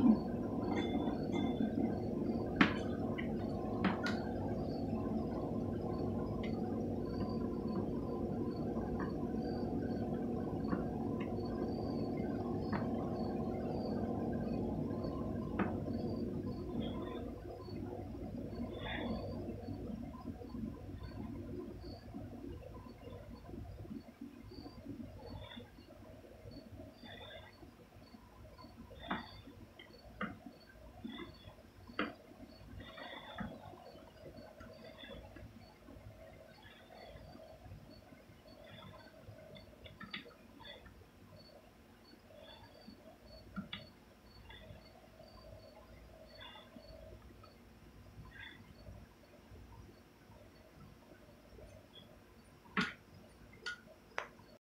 to